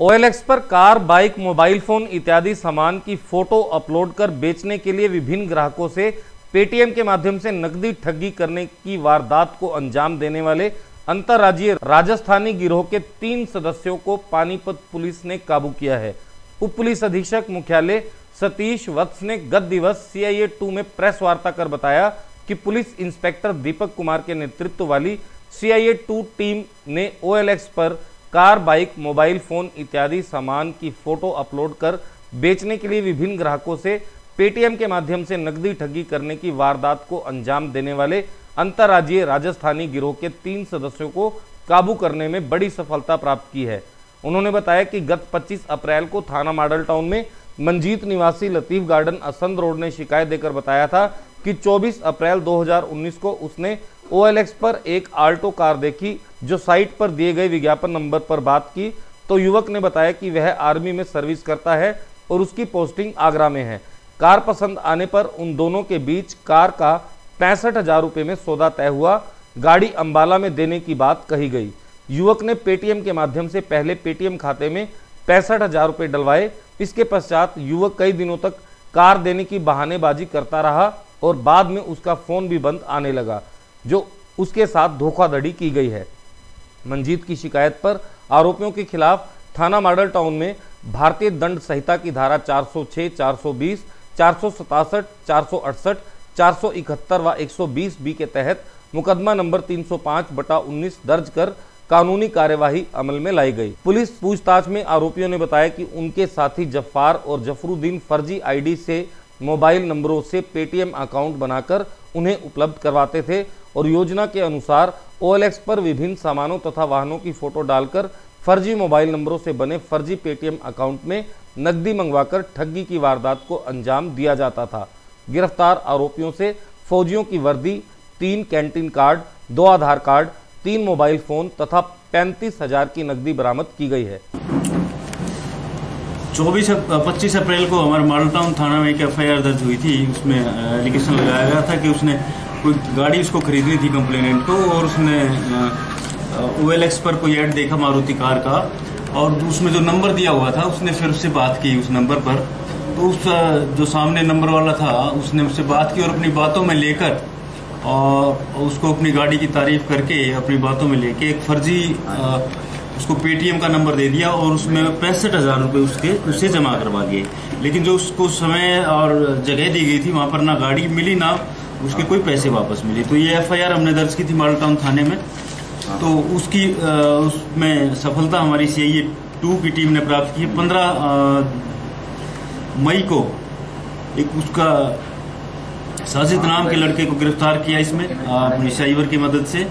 OLX पर car, bike, mobile phone इत्यादि सामान की फ़ोटो अपलोड कर बेचने के लिए विभिन्न ग्राहकों से पेटीएम के माध्यम से नकदी ठगी करने की वारदात को अंजाम देने वाले अंतर्राज्यीय राजस्थानी गिरोह के तीन सदस्यों को पानीपत पुलिस ने काबू किया है। उप पुलिस अधीक्षक मुख्यालय सतीश वत्स ने गत दिवस सीआईए टू में प्रेस वार्ता कर बताया कि पुलिस इंस्पेक्टर दीपक कुमार के नेतृत्व वाली सीआईए टू टीम ने ओएलएक्स पर कार, बाइक, मोबाइल, फ़ोन इत्यादि सामान की फ़ोटो अपलोड कर बेचने के लिए विभिन्न ग्राहकों से पेटीएम के माध्यम से नकदी ठगी करने की वारदात को अंजाम देने वाले अंतर्राज्यीय राजस्थानी गिरोह के तीन सदस्यों को काबू करने में बड़ी सफलता प्राप्त की है। उन्होंने बताया कि गत 25 अप्रैल को थाना मॉडल टाउन में मंजीत निवासी लतीफ गार्डन असंद रोड ने शिकायत देकर बताया था कि 24 अप्रैल 2019 को उसने OLX पर एक आल्टो कार देखी, जो साइट पर दिए गए विज्ञापन नंबर पर बात की। तो युवक ने बताया कि वह आर्मी में सर्विस करता है और उसकी पोस्टिंग आगरा में है। कार पसंद आने पर उन दोनों के बीच कार का पैंसठ हज़ार रुपये में सौदा तय हुआ। गाड़ी अंबाला में देने की बात कही गई। युवक ने पेटीएम के माध्यम से पहले पेटीएम खाते में पैंसठ हज़ार रुपये डलवाए। इसके पश्चात युवक कई दिनों तक कार देने की बहानेबाजी करता रहा और बाद में उसका फ़ोन भी बंद आने लगा। जो उसके साथ धोखाधड़ी की गई है। मंजीत की शिकायत पर आरोपियों के खिलाफ थाना मॉडल टाउन में भारतीय दंड संहिता की धारा 406, 420, 467, 468, 471 व 120 बी के तहत मुकदमा नंबर 305 बटा 19 दर्ज कर कानूनी कार्यवाही अमल में लाई गई। पुलिस पूछताछ में आरोपियों ने बताया कि उनके साथी जफ्फार और जफरुद्दीन फर्जी आईडी से मोबाइल नंबरों से पेटीएम अकाउंट बनाकर उन्हें उपलब्ध करवाते थे। और योजना के अनुसार ओएलएक्स पर विभिन्न सामानों तथा वाहनों की फ़ोटो डालकर फर्जी मोबाइल नंबरों से बने फर्जी पेटीएम अकाउंट में नकदी मंगवाकर ठगी की वारदात को अंजाम दिया जाता था। गिरफ़्तार आरोपियों से फौजियों की वर्दी, तीन कैंटीन कार्ड, दो आधार कार्ड, तीन मोबाइल फ़ोन तथा पैंतीस हज़ार की नकदी बरामद की गई है। चौबीस पच्चीस अप्रैल को हमारे मॉडल टाउन थाना में एक एफ़ दर्ज हुई थी। उसमें एलिगेशन लगाया गया था कि उसने कोई गाड़ी उसको खरीदनी थी कंप्लेनेंट को और उसने ओ पर कोई ऐड देखा मारुति कार का और उसमें जो नंबर दिया हुआ था, उसने फिर उससे बात की उस नंबर पर। तो उस जो सामने नंबर वाला था, उसने उससे बात की और अपनी बातों में लेकर और उसको अपनी गाड़ी की तारीफ़ करके अपनी बातों में लेके एक फर्जी उसको पेटीएम का नंबर दे दिया और उसमें पैंसठ हज़ार रुपये उसके उससे जमा करवा दिए। लेकिन जो उसको समय और जगह दी गई थी, वहाँ पर ना गाड़ी मिली, ना उसके कोई पैसे वापस मिले। तो ये एफआईआर हमने दर्ज की थी मॉडल टाउन थाने में। तो उसकी उसमें सफलता हमारी सी आई टू की टीम ने प्राप्त की पंद्रह मई को एक उसका साजिद नाम के लड़के को गिरफ़्तार किया इसमें अपनी साइबर की मदद से।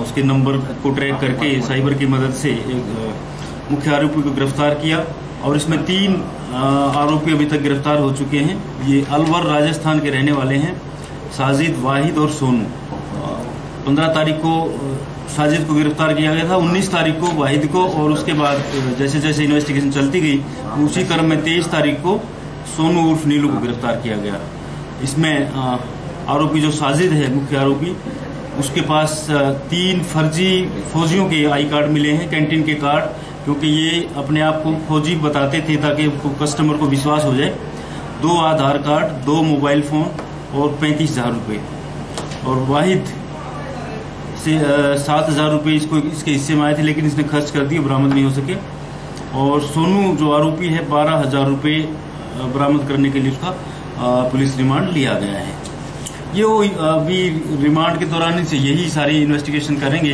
उसके नंबर को ट्रैक करके साइबर की मदद से एक मुख्य आरोपी को गिरफ़्तार किया। और इसमें तीन आरोपी अभी तक गिरफ़्तार हो चुके हैं। ये अलवर राजस्थान के रहने वाले हैं। साजिद वाहिद और सोनू। पंद्रह तारीख को साजिद को गिरफ़्तार किया गया था, उन्नीस तारीख को वाहिद को, और उसके बाद जैसे जैसे इन्वेस्टिगेशन चलती गई, उसी क्रम में तेईस तारीख को सोनू उर्फ़ नीलू को गिरफ़्तार किया गया। इसमें आरोपी जो साजिद है, मुख्य आरोपी, उसके पास तीन फर्जी फौजियों के आई कार्ड मिले हैं, कैंटीन के कार्ड, क्योंकि ये अपने आप को फौजी बताते थे ताकि कस्टमर को विश्वास हो जाए। दो आधार कार्ड, दो मोबाइल फ़ोन और पैंतीस हज़ार रुपये और वाहिद से सात हज़ार रुपये इसको, इसके हिस्से में आए थे, लेकिन इसने खर्च कर दिए बरामद नहीं हो सके। और सोनू, जो आरोपी है, बारह हज़ार रुपये बरामद करने के लिए उसका पुलिस रिमांड लिया गया है। ये वो अभी रिमांड के दौरान से यही सारी इन्वेस्टिगेशन करेंगे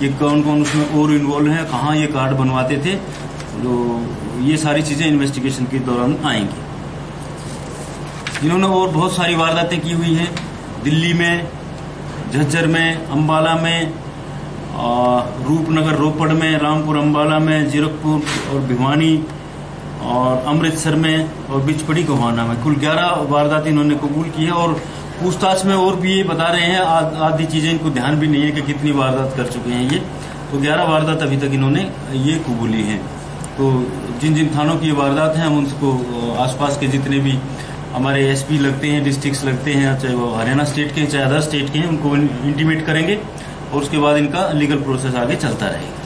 कि कौन कौन उसमें और इन्वॉल्व है, कहाँ ये कार्ड बनवाते थे। तो ये सारी चीज़ें इन्वेस्टिगेशन के दौरान आएँगी। इन्होंने और बहुत सारी वारदातें की हुई हैं। दिल्ली में, झज्जर में, अंबाला में रूपनगर रोपड़ में, रामपुर अंबाला में, जीरकपुर और भिवानी और अमृतसर में और बिचपड़ी गोहाना में। कुल 11 वारदात इन्होंने कबूल की है और पूछताछ में और भी ये बता रहे हैं, आदि चीज़ें इनको ध्यान भी नहीं है कि कितनी वारदात कर चुके हैं ये। तो 11 वारदात अभी तक इन्होंने ये कबूली हैं। तो जिन जिन थानों की ये वारदात हैं, हम उनको आसपास के जितने भी हमारे एसपी लगते हैं डिस्ट्रिक्स लगते हैं, चाहे वो हरियाणा स्टेट के चाहे अदर स्टेट के हैं, उनको इंटीमेट करेंगे और उसके बाद इनका लीगल प्रोसेस आगे चलता रहेगा।